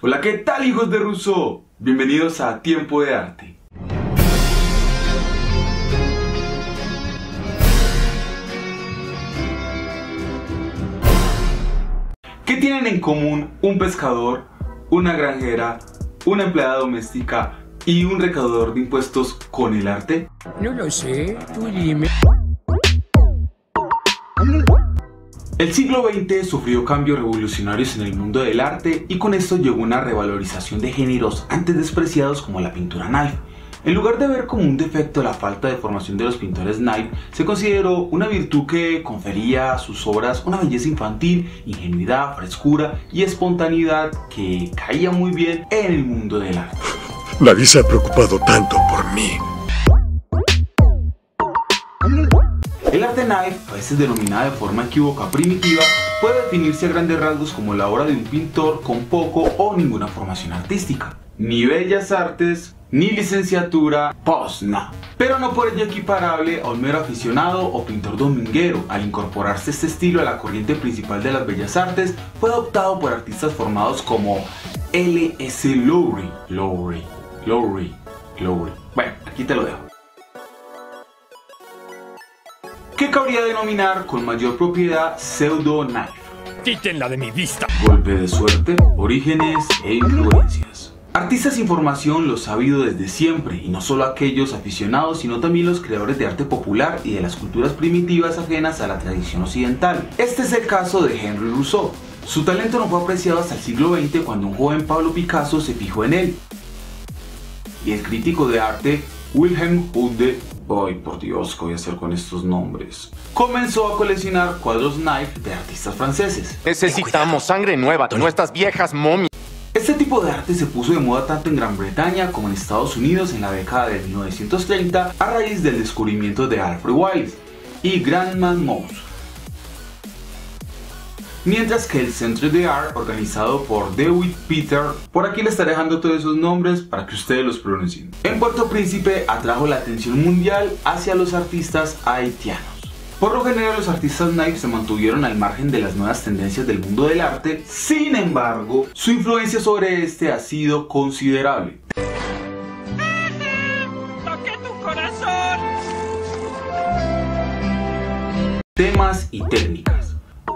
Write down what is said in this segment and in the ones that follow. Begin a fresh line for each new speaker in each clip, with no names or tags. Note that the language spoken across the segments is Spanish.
Hola, ¿qué tal hijos de Rousseau? Bienvenidos a Tiempo de Arte. ¿Qué tienen en común un pescador, una granjera, una empleada doméstica y un recaudador de impuestos con el arte?
No lo sé, tú dime.
El siglo XX sufrió cambios revolucionarios en el mundo del arte y con esto llegó una revalorización de géneros antes despreciados como la pintura knife. En lugar de ver como un defecto la falta de formación de los pintores knife, se consideró una virtud que confería a sus obras una belleza infantil, ingenuidad, frescura y espontaneidad que caía muy bien en el mundo del arte.
Nadie se ha preocupado tanto por mí.
El arte knife, a veces denominada de forma equívoca primitiva, puede definirse a grandes rasgos como la obra de un pintor con poco o ninguna formación artística. Ni bellas artes, ni licenciatura, posna. Pero no por ello equiparable a un mero aficionado o pintor dominguero. Al incorporarse este estilo a la corriente principal de las bellas artes, fue adoptado por artistas formados como L.S. Lowry, Lowry, Lowry, Lowry. Bueno, aquí te lo dejo. ¿Qué cabría denominar con mayor propiedad pseudo knife?
Quítenla de mi vista.
Golpe de suerte, orígenes e influencias. Artistas sin formación los ha habido desde siempre, y no solo aquellos aficionados, sino también los creadores de arte popular y de las culturas primitivas ajenas a la tradición occidental. Este es el caso de Henry Rousseau. Su talento no fue apreciado hasta el siglo XX cuando un joven Pablo Picasso se fijó en él. Y el crítico de arte Wilhelm Ay por Dios, ¿qué voy a hacer con estos nombres? Comenzó a coleccionar cuadros knife de artistas franceses.
Necesitamos sangre nueva, no estas viejas momias.
Este tipo de arte se puso de moda tanto en Gran Bretaña como en Estados Unidos en la década de 1930 a raíz del descubrimiento de Alfred Weiss y Grandman Mouse. Mientras que el Centre de Art, organizado por Dewitt Peter, por aquí le estaré dejando todos esos nombres para que ustedes los pronuncien. En Puerto Príncipe atrajo la atención mundial hacia los artistas haitianos. Por lo general los artistas knife se mantuvieron al margen de las nuevas tendencias del mundo del arte, sin embargo, su influencia sobre este ha sido considerable.
¡Toqué tu corazón!
Temas y técnicas.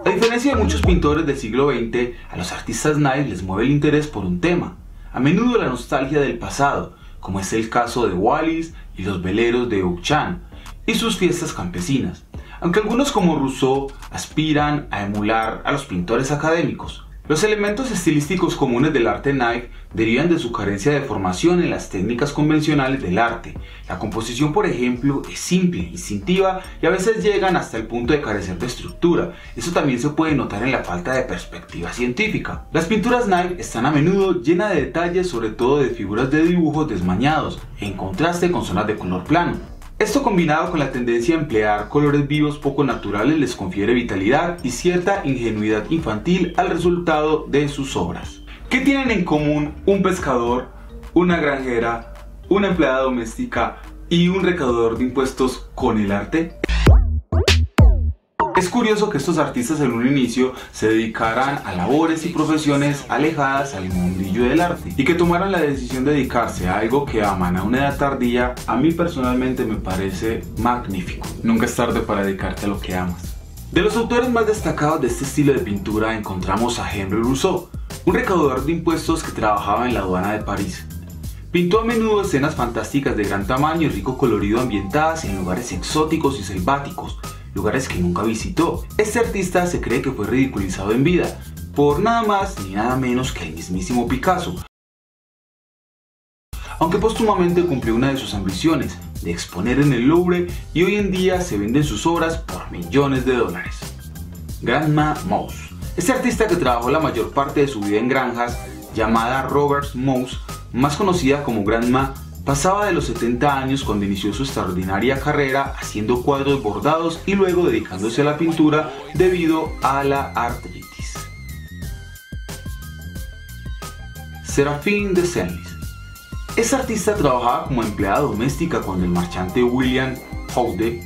A diferencia de muchos pintores del siglo XX, a los artistas knife les mueve el interés por un tema, a menudo la nostalgia del pasado, como es el caso de Wallis y los veleros de Auchan y sus fiestas campesinas aunque algunos como Rousseau aspiran a emular a los pintores académicos. Los elementos estilísticos comunes del arte knife derivan de su carencia de formación en las técnicas convencionales del arte. La composición, por ejemplo, es simple, instintiva y a veces llegan hasta el punto de carecer de estructura. Eso también se puede notar en la falta de perspectiva científica. Las pinturas knife están a menudo llenas de detalles, sobre todo de figuras de dibujos desmañados, en contraste con zonas de color plano. Esto combinado con la tendencia a emplear colores vivos poco naturales les confiere vitalidad y cierta ingenuidad infantil al resultado de sus obras. ¿Qué tienen en común un pescador, una granjera, una empleada doméstica y un recaudador de impuestos con el arte? Es curioso que estos artistas en un inicio se dedicaran a labores y profesiones alejadas al mundillo del arte y que tomaran la decisión de dedicarse a algo que aman a una edad tardía, a mí personalmente me parece magnífico. Nunca es tarde para dedicarte a lo que amas. De los autores más destacados de este estilo de pintura encontramos a Henry Rousseau, un recaudador de impuestos que trabajaba en la aduana de París. Pintó a menudo escenas fantásticas de gran tamaño y rico colorido ambientadas en lugares exóticos y selváticos, lugares que nunca visitó. Este artista se cree que fue ridiculizado en vida, por nada más ni nada menos que el mismísimo Picasso. Aunque póstumamente cumplió una de sus ambiciones, de exponer en el Louvre y hoy en día se venden sus obras por millones de dólares. Grandma Mouse. Este artista que trabajó la mayor parte de su vida en granjas, llamada Roberts Mouse, más conocida como Grandma, Pasaba de los 70 años cuando inició su extraordinaria carrera haciendo cuadros bordados y luego dedicándose a la pintura debido a la artritis. Serafín de Senlis. Esta artista trabajaba como empleada doméstica cuando el marchante William Howde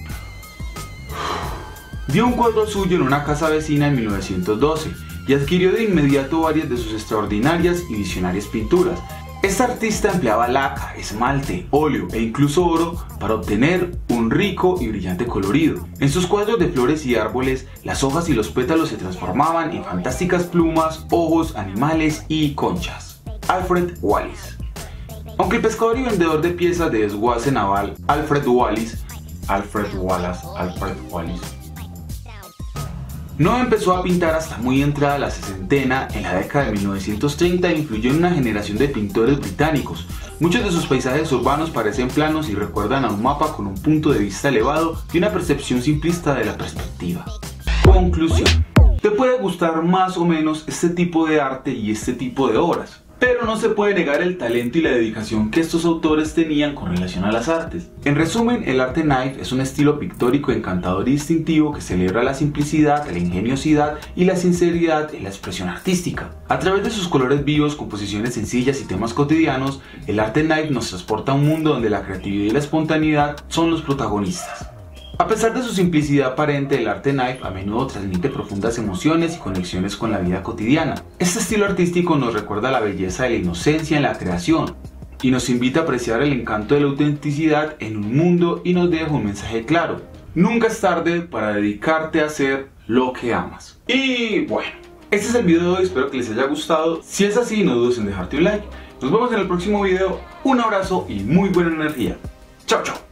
dio un cuadro suyo en una casa vecina en 1912 y adquirió de inmediato varias de sus extraordinarias y visionarias pinturas. Este artista empleaba laca, esmalte, óleo e incluso oro para obtener un rico y brillante colorido. En sus cuadros de flores y árboles, las hojas y los pétalos se transformaban en fantásticas plumas, ojos, animales y conchas. Alfred Wallis Aunque el pescador y vendedor de piezas de desguace naval Alfred Wallis Alfred Wallace, Alfred Wallis no empezó a pintar hasta muy entrada la sesentena en la década de 1930 e influyó en una generación de pintores británicos. Muchos de sus paisajes urbanos parecen planos y recuerdan a un mapa con un punto de vista elevado y una percepción simplista de la perspectiva. Conclusión. Te puede gustar más o menos este tipo de arte y este tipo de obras, pero no se puede negar el talento y la dedicación que estos autores tenían con relación a las artes. En resumen, el arte knife es un estilo pictórico encantador y distintivo que celebra la simplicidad, la ingeniosidad y la sinceridad en la expresión artística. A través de sus colores vivos, composiciones sencillas y temas cotidianos, el arte knife nos transporta a un mundo donde la creatividad y la espontaneidad son los protagonistas. A pesar de su simplicidad aparente, el arte knife a menudo transmite profundas emociones y conexiones con la vida cotidiana. Este estilo artístico nos recuerda la belleza de la inocencia en la creación y nos invita a apreciar el encanto de la autenticidad en un mundo y nos deja un mensaje claro. Nunca es tarde para dedicarte a hacer lo que amas. Y bueno, este es el video de hoy, espero que les haya gustado. Si es así, no dudes en dejarte un like. Nos vemos en el próximo video. Un abrazo y muy buena energía. Chao, chao.